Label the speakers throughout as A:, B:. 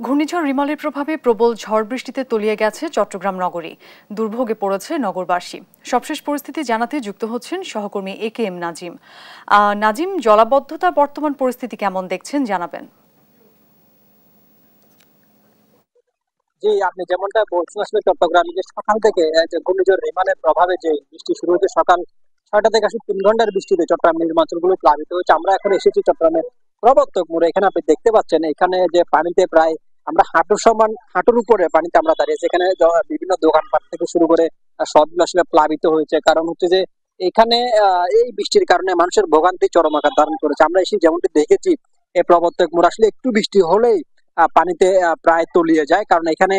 A: ঘূর্ণিঝড় রিমালের প্রভাবে প্রবল ঝড় বৃষ্টিতে তলিয়ে গেছে চট্টগ্রাম নগরী। দুর্ভোগে পড়েছে নগরবাসী। সবশেষ পরিস্থিতি জানাতে যুক্ত হচ্ছেন সহকর্মী A K M Nazim. Nazim জলাবদ্ধতা বর্তমান পরিস্থিতি কেমন দেখছেন, জানাবেন।
B: জি, আপনি যেমনটা বলছেন, আসলে চট্টগ্রামে যে সকাল থেকে যে ঘূর্ণিঝড় রিমানের প্রভাবে যে বৃষ্টি শুরু হয়েছে সকাল ছয়টা থেকে আসলে তিন ঘণ্টার বৃষ্টিতে চট্টগ্রাম নির্মাঞ্চলগুলো প্লাবিত হয়েছে। আমরা এখন এসেছি চট্টগ্রামের প্রবর্তক মোড়ে। এখানে আপনি দেখতে পাচ্ছেন, এখানে যে পানিতে প্রায় আমরা হাঁটুর সমান, হাঁটুর উপরে পানিতে আমরা দাঁড়িয়ে এখানে বিভিন্ন দোকানপাট থেকে শুরু করে সবগুলো আসলে প্লাবিত হয়েছে। কারণ হচ্ছে যে, এখানে এই বৃষ্টির কারণে মানুষের ভোগান্তি চরম আকার ধারণ করেছে। আমরা এসে যেমনটি দেখেছি এই প্রবর্তক মোড় আসলে একটু বৃষ্টি হলেই পানিতে প্রায় তলিয়ে যায়। কারণ এখানে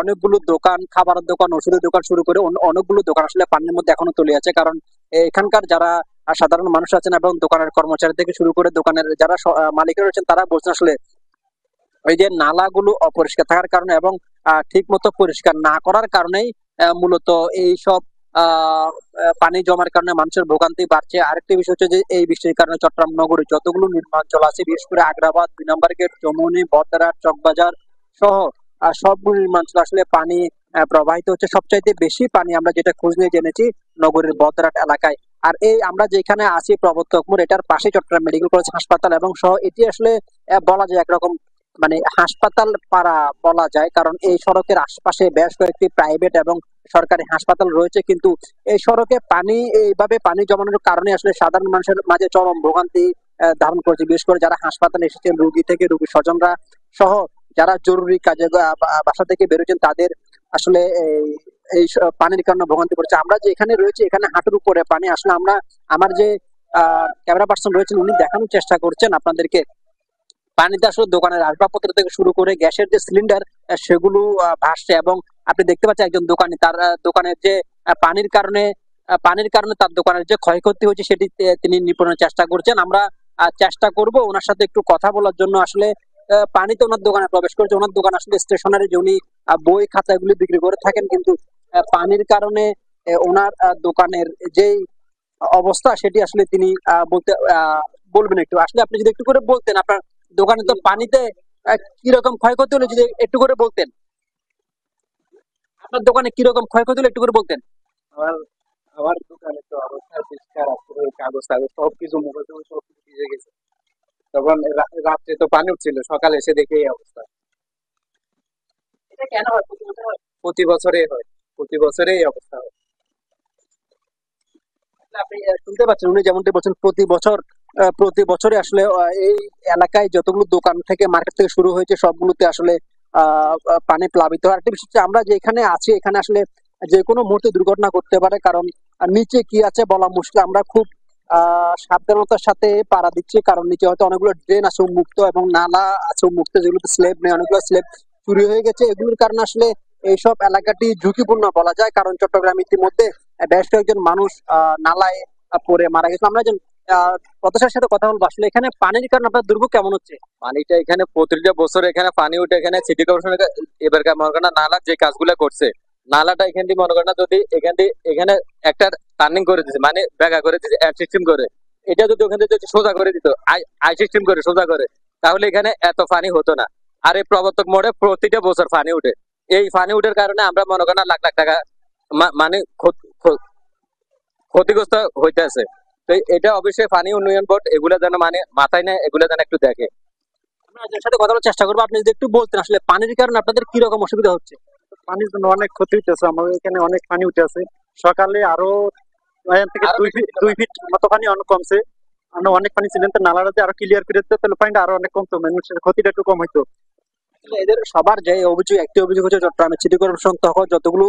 B: অনেকগুলো দোকান, খাবারের দোকান, ওষুধের দোকান শুরু করে অনেকগুলো দোকান আসলে পানির মধ্যে এখনও তলিয়ে আছে। কারণ এখানকার যারা সাধারণ মানুষ আছেন এবং দোকানের কর্মচারী থেকে শুরু করে দোকানের যারা মালিকরা রয়েছেন, তারা বলছেন আসলে ওই যে নালাগুলো অপরিষ্কার থাকার কারণে এবং ঠিক মতো পরিষ্কার না করার কারণেই মূলত এই সব পানি জমার কারণে মানুষের ভোগান্তি বাড়ছে। আরেকটি বিষয় হচ্ছে যে, এই বৃষ্টির কারণে চট্টগ্রাম নগরে যতগুলো নির্মাঞ্চল আছে, বিশেষ করে আগ্রাবাদ দুই নম্বর গেট, চমুনি বদরাট চকবাজার সহ সবগুলো নির্মাঞ্চল আসলে পানি প্রবাহিত হচ্ছে। সবচাইতে বেশি পানি আমরা যেটা খোঁজ নিয়ে জেনেছি নগরের বদরাট এলাকায়। আর এই আমরা যেখানে আছি প্রবর্তক মোড়, এটার পাশে চট্টগ্রাম মেডিকেল কলেজ হাসপাতাল এবং সহ, এটি আসলে বলা যায় একরকম মানে হাসপাতাল পাড়া বলা যায়, কারণ এই সড়কের আশপাশে বেশ কয়েকটি প্রাইভেট এবং সরকারি হাসপাতাল রয়েছে। কিন্তু এই সড়কে পানি, এইভাবে পানি জমানোর কারণে আসলে সাধারণ মানুষের মাঝে চরম ভোগান্তি ধারণ করেছে। বিশেষ করে যারা হাসপাতালে এসেছেন, রোগী থেকে রোগী স্বজনরা সহ যারা জরুরি কাজে বাসা থেকে বেরোচ্ছেন, তাদের আসলে এই পানির কারণে ভোগান্তি পড়ছে। আমরা যে এখানে রয়েছে, এখানে হাঁটুর উপরে পানি, আসলে আমরা, আমার যে ক্যামেরা পার্সন রয়েছেন, উনি দেখানোর চেষ্টা করছেন আপনাদেরকে। পানিতে আসলে দোকানের আসবাবপত্র থেকে শুরু করে গ্যাসের যে সিলিন্ডার সেগুলো ভাসছে এবং আপনি দেখতে পাচ্ছেন একজন দোকানি, তার দোকানের যে পানির কারণে পানির কারণে তার দোকানের যে ক্ষয়ক্ষতি হয়েছে সেটি তিনি নিপনের চেষ্টা করছেন। আমরা চেষ্টা করব ওনার সাথে একটু কথা বলার জন্য আসলে পানিতে ওনার দোকানে প্রবেশ করেছে। ওনার দোকান আসলে স্টেশনারি, যে উনি বই খাতা এগুলি বিক্রি করে থাকেন, কিন্তু পানির কারণে ওনার দোকানের যেই অবস্থা সেটি আসলে তিনি বলতে বলবেন একটু। আসলে আপনি যদি একটু করে বলতেন আপনার দোকানে তো পানিতে কীরকম ক্ষয়ক্ষতি হলো যদি একটু করে বলতেন? আপনার দোকানে কীরকম ক্ষয়ক্ষতি হলো একটু করে বলতেন?
C: আমার আমার দোকানে তো অবস্থা বেশ খারাপ কাগজ টাগজ সব কিছু মুখে সব কিছু ভিজে গেছে। তখন রাত্রে তো পানি উঠছিল সকালে এসে দেখে এই অবস্থা।
B: এটা কেন হয়? প্রতি বছর হয়?
C: প্রতি বছরে হয় এই অবস্থা হয়।
B: আপনি শুনতে পাচ্ছেন উনি যেমনটি বলছেন প্রতি বছর প্রতি বছরে আসলে এই এলাকায় যতগুলো দোকান থেকে মার্কেট থেকে শুরু হয়েছে, সবগুলোতে আসলে পানি প্লাবিত হয়। আরেকটি বিষয় আমরা যে এখানে আছি, এখানে আসলে যে কোনো মুহূর্তে দুর্ঘটনা করতে পারে, কারণ নিচে কি আছে বলা মুশকিল। আমরা খুব সাবধানতার সাথে পাড়া দিচ্ছি, কারণ নিচে হয়তো অনেকগুলো ড্রেন আছে উন্মুক্ত এবং নালা আছে উন্মুক্ত, যেগুলোতে স্লেব নেই, অনেকগুলো স্লেব চুরি হয়ে গেছে। এগুলোর কারণে আসলে এইসব এলাকাটি ঝুঁকিপূর্ণ বলা যায়, কারণ চট্টগ্রাম ইতিমধ্যে বেশ কয়েকজন মানুষ নালায় পরে মারা গেছে। আমরা প্রত্যাশার সাথে কথা বলব। আসলে এখানে পানির কারণে আপনার দুর্ভোগ কেমন হচ্ছে?
C: পানিটা এখানে প্রতিটা বছর এখানে পানি উঠে এখানে সিটি কর্পোরেশনের এবারকার মনে করেন নালা যে কাজগুলো করছে, নালাটা এখান দিয়ে মনে করেন যদি এখান দিয়ে এখানে একটা টার্নিং করে দিছে মানে ব্যাগা করে এয়ার সিস্টেম করে। এটা যদি ওখান থেকে সোজা করে দিত, আই সিস্টেম করে, সোজা করে, তাহলে এখানে এত পানি হতো না। আর এই প্রবর্তক মোড়ে প্রতিটা বছর পানি উঠে। এই পানি উঠার কারণে আমরা মনে করেন লাখ লাখ টাকা মানে ক্ষত- ক্ষত- ক্ষতিগ্রস্ত হইতে আছে তো এটা অবশ্যই পানি উন্নয়ন বোর্ড এগুলা যেন মানে মাথায় নেয় এগুলা যেন একটু দেখে।
B: আমরা সাথে কথা বলার চেষ্টা করব। আপনি যদি একটু বলতেন আসলে পানির কারণে আপনাদের কি রকম অসুবিধা হচ্ছে?
D: পানির জন্য অনেক ক্ষতি হইতেছে আমাদের এখানে অনেক পানি উঠে আছে। সকালে আরও থেকে দুই ফিট দুই ফিট মতো পানি অনেক কমছে। আমরা অনেক পানি ছিলেন তো আরও ক্লিয়ার করে দিতে তাহলে পানিটা আরও অনেক কমতো মানুষের ক্ষতিটা একটু কম হইতো।
B: এদের সবার যে অভিযোগ একটি অভিযোগ হচ্ছে চট্টগ্রামের সিটি কর্পোরেশন সহ যতগুলো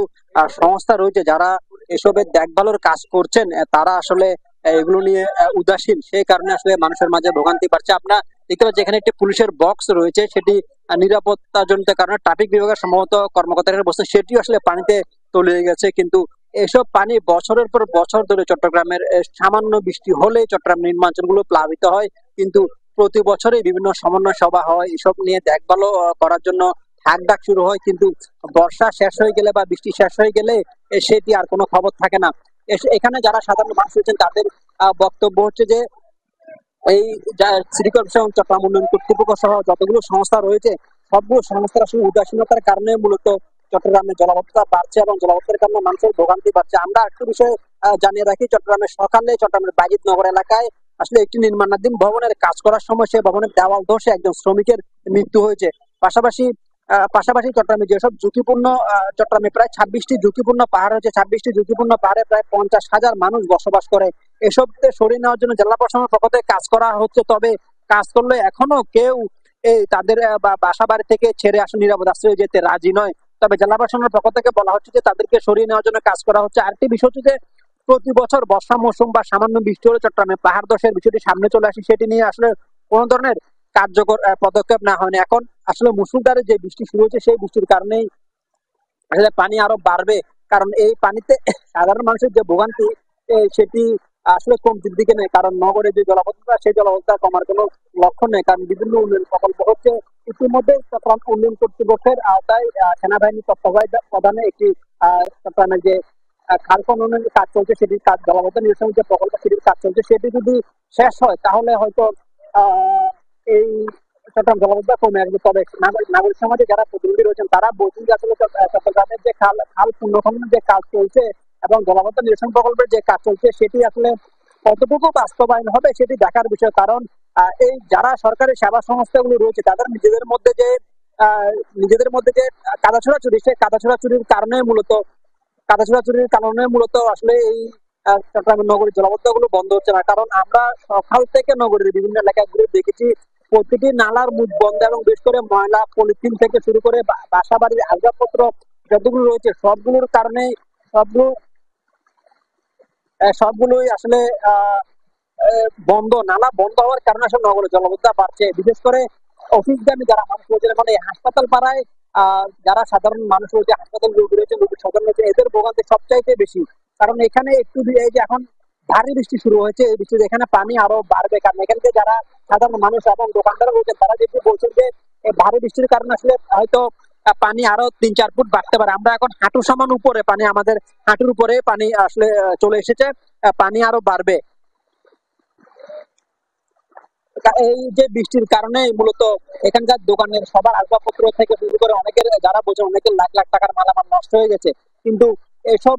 B: সংস্থা রয়েছে যারা এসবের দেখভালের কাজ করছেন তারা আসলে এগুলো নিয়ে উদাসীন। সেই কারণে আসলে মানুষের মাঝে ভোগান্তি বাড়ছে। আপনার দেখতে পাচ্ছেন এখানে একটি পুলিশের বক্স রয়েছে। সেটি আহ, নিরাপত্তাজনিত কারণে ট্রাফিক বিভাগের সম্ভবত কর্মকর্তারা বসে সেটিও আসলে পানিতে তলিয়ে গেছে। কিন্তু এসব পানি বছরের পর বছর ধরে চট্টগ্রামের সামান্য বৃষ্টি হলে চট্টগ্রাম নির্মাঞ্চলগুলো প্লাবিত হয়। কিন্তু প্রতি বছরে বিভিন্ন সমন্বয় সভা হয়। এসব নিয়ে দেখভালও আহ, করার জন্য ঢাক ডাক শুরু হয়। কিন্তু বর্ষা শেষ হয়ে গেলে বা বৃষ্টি শেষ হয়ে গেলে সেটি আর কোনো খবর থাকে না। এখানে যারা সাধারণ মানুষ রয়েছেন, তাদের বক্তব্য হচ্ছে যে, এই সিটি কর্পোরেশন, চট্টগ্রাম উন্নয়ন কর্তৃপক্ষ সহ যতগুলো সংস্থা রয়েছে, সবগুলো সংস্থার আসলে উদাসীনতার কারণে মূলত চট্টগ্রামে জলাবদ্ধতা বাড়ছে এবং জলাবদ্ধতার কারণে মানুষের ভোগান্তি বাড়ছে। আমরা একটু বিষয়ে জানিয়ে রাখি, চট্টগ্রামের সকালে চট্টগ্রামের বাজিত নগর এলাকায় আসলে একটি নির্মাণাধীন ভবনের কাজ করার সময় সে ভবনের দেওয়াল ধসে একজন শ্রমিকের মৃত্যু হয়েছে। পাশাপাশি পাশাপাশি চট্টগ্রামে যেসব ঝুঁকিপূর্ণ চট্টগ্রামে প্রায় ছাব্বিশটি ঝুঁকিপূর্ণ পাহাড় হচ্ছে ছাব্বিশটি ঝুঁকিপূর্ণ পাহাড়ে প্রায় পঞ্চাশ হাজার মানুষ বসবাস করে। এসব সরিয়ে নেওয়ার জন্য জেলা প্রশাসনের পক্ষ থেকে কাজ করা হচ্ছে, তবে কাজ করলে এখনও কেউ এই তাদের বাসা বাড়ি থেকে ছেড়ে আসে নিরাপদ আশ্রয়ে যেতে রাজি নয়। তবে জেলা প্রশাসনের পক্ষ থেকে বলা হচ্ছে যে তাদেরকে সরিয়ে নেওয়ার জন্য কাজ করা হচ্ছে। আরেকটি বিষয় হচ্ছে যে প্রতি বছর বর্ষা মৌসুম বা সামান্য বৃষ্টি হলে চট্টগ্রামে পাহাড় দশের বিষয়টি সামনে চলে আসে, সেটি নিয়ে আসলে কোনো ধরনের কার্যকর পদক্ষেপ না হয়নি। এখন আসলে মুসুলধারে যে বৃষ্টি শুরু হয়েছে সেই বৃষ্টির কারণেই আসলে পানি আরও বাড়বে। কারণ এই পানিতে সাধারণ মানুষের যে ভোগান্তি সেটি আসলে কমতির দিকে নেই। কারণ নগরে যে জলাবদ্ধতা সেই জলাবদ্ধতা কমার কোনো লক্ষণ নেই। কারণ বিভিন্ন উন্নয়ন প্রকল্প হচ্ছে। ইতিমধ্যে চট্টগ্রাম উন্নয়ন কর্তৃপক্ষের আওতায় সেনাবাহিনী তত্ত্বাবধায়ক প্রধানে একটি চট্টগ্রামের যে খাল খননের কাজ চলছে সেটির কাজ জলাবদ্ধতা নিরসনের যে প্রকল্প সেটির কাজ চলছে। সেটি যদি শেষ হয় তাহলে হয়তো আহ, এই চট্টগ্রাম জলাবদ্ধতা কমে আসবে। তবে নাগরিক নাগরিক সমাজে যারা প্রতিনিধি রয়েছেন তারা বলছেন যে আসলে চট্টগ্রামের যে খাল খাল যে কাজ চলছে এবং জলাবদ্ধতা নিরসন প্রকল্পের যে কাজ চলছে সেটি আসলে কতটুকু বাস্তবায়ন হবে সেটি দেখার বিষয়। কারণ এই যারা সরকারি সেবা সংস্থাগুলো রয়েছে তাদের নিজেদের মধ্যে যে নিজেদের মধ্যে যে কাদা ছোড়া চুরি সেই কাদা ছোড়া চুরির কারণে মূলত কাদা ছোড়া চুরির কারণে মূলত আসলে এই আহ, নগরীর জলাবদ্ধতা গুলো বন্ধ হচ্ছে না। কারণ আমরা সকাল থেকে নগরীর বিভিন্ন এলাকায় ঘুরে দেখেছি প্রতিটি নালার মুখ বন্ধ এবং বিশেষ করে ময়লা, পলিথিন থেকে শুরু করে বাসা বাড়ির আসবাবপত্র যতগুলো রয়েছে, সবগুলোর কারণে সবগুলো সবগুলোই আসলে বন্ধ। নালা বন্ধ হওয়ার কারণে আসলে নগরে জলাবদ্ধতা বাড়ছে। বিশেষ করে অফিসগামী যারা মানুষ রয়েছে মানে হাসপাতাল পাড়ায় যারা সাধারণ মানুষ রয়েছে হাসপাতাল রোগী রয়েছে রোগীর স্বজন রয়েছে, এদের ভোগান্তি সবচাইতে বেশি। কারণ এখানে একটু এই যে এখন ভারী বৃষ্টি শুরু হয়েছে। এই বৃষ্টিতে এখানে পানি আরও বাড়বে। কারণ এখান থেকে যারা সাধারণ মানুষ এবং দোকানদার রয়েছে তারা যেহেতু বলছেন যে ভারী বৃষ্টির কারণে আসলে হয়তো পানি আরও তিন চার ফুট বাড়তে পারে। আমরা এখন হাঁটু সমান উপরে, পানি আমাদের হাঁটুর উপরে পানি আসলে চলে এসেছে। পানি আরও বাড়বে। এই যে বৃষ্টির কারণে মূলত এখানকার দোকানের সবার আসবাবপত্র থেকে শুরু করে অনেকের, যারা বোঝে, অনেকের লাখ লাখ টাকার মালামাল নষ্ট হয়ে গেছে। কিন্তু এসব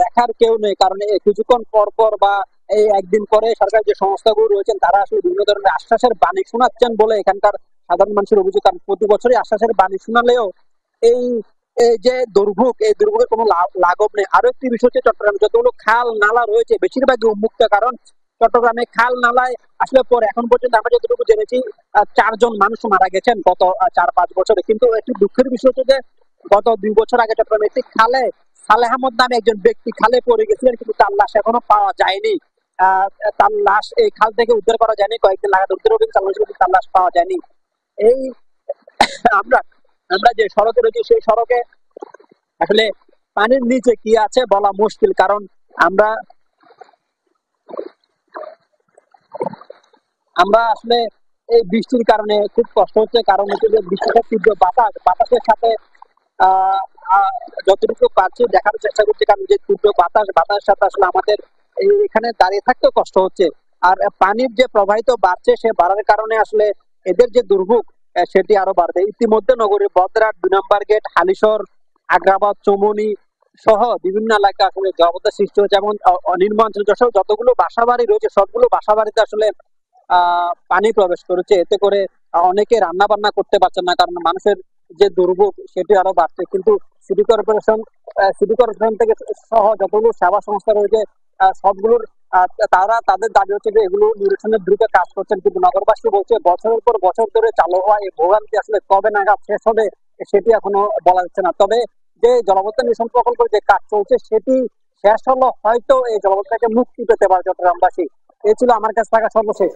B: দেখার কেউ নেই। কারণ কিছুক্ষণ পর পর বা এই একদিন পরে সরকার যে সংস্থাগুলো রয়েছেন, তারা আসলে বিভিন্ন ধরনের আশ্বাসের বাণী শোনাচ্ছেন বলে এখানকার সাধারণ মানুষের অভিযোগ। কারণ প্রতি বছরই আশ্বাসের বাণী শোনালেও এই যে দুর্ভোগ, এই দুর্ভোগের কোনো লাঘব নেই। আরও একটি বিষয় হচ্ছে চট্টগ্রামে যতগুলো খাল নালা রয়েছে, বেশিরভাগই উন্মুক্ত। কারণ চট্টগ্রামে খাল নালায় আসলে পর এখন পর্যন্ত আমরা যতটুকু জেনেছি চারজন মানুষ মারা গেছেন গত চার পাঁচ বছরে। কিন্তু একটি দুঃখের বিষয় হচ্ছে যে গত দুই বছর আগে চট্টগ্রামে একটি খালে সালেহ আহমদ নামে একজন ব্যক্তি খালে পড়ে গেছিলেন কিন্তু তার লাশ এখনও পাওয়া যায়নি। তার লাশ এই খাল থেকে উদ্ধার করা যায়নি কয়েকদিন লাগাতে উদ্ধার কিন্তু তার লাশ পাওয়া যায়নি। এই আমরা আমরা যে সড়কে রয়েছি সেই সড়কে আসলে পানির নিচে কি আছে বলা মুশকিল কারণ আমরা আমরা আসলে এই বৃষ্টির কারণে খুব কষ্ট হচ্ছে কারণ হচ্ছে যে বৃষ্টিটা তীব্র বাতাস বাতাসের সাথে আহ, যতটুকু পারছি চেষ্টা করছি, কারণ যে বাতাস বাতাসের সাথে আসলে আমাদের এখানে দাঁড়িয়ে থাকতেও কষ্ট হচ্ছে। আর পানির যে প্রবাহিত বাড়ছে, সে বাড়ার কারণে আসলে এদের যে দুর্ভোগ সেটি আরও বাড়বে। ইতিমধ্যে নগরীর বদরাট দুই নম্বর গেট, হালিশহর, আগ্রাবাদ, চমনি সহ বিভিন্ন এলাকা আসলে জবতা সৃষ্টি হচ্ছে। যেমন নির্মাঞ্চল যশোর, যতগুলো বাসা বাড়ি রয়েছে, সবগুলো বাসা বাড়িতে আসলে পানি প্রবেশ করেছে। এতে করে অনেকে রান্না বান্না করতে পারছেন না, কারণ মানুষের যে দুর্ভোগ সেটি আরও বাড়ছে। কিন্তু সিটি কর্পোরেশন সিটি কর্পোরেশন থেকে সহ যতগুলো সেবা সংস্থা রয়েছে সবগুলোর তারা তাদের দাবি হচ্ছে যে এগুলো নিরসনের দ্রুত কাজ করছেন। কিন্তু নগরবাসী বলছে, বছরের পর বছর ধরে চালু হওয়া এই ভোগান্তি আসলে কবে নাগাদ শেষ হবে সেটি এখনও বলা যাচ্ছে না। তবে যে জলবদ্ধ নিরসন প্রকল্পের যে কাজ চলছে, সেটি শেষ হলো হয়তো এই জলবদ্ধতাকে মুক্তি পেতে পারে চট্টগ্রামবাসী। এ ছিল আমার কাছে থাকা সর্বশেষ।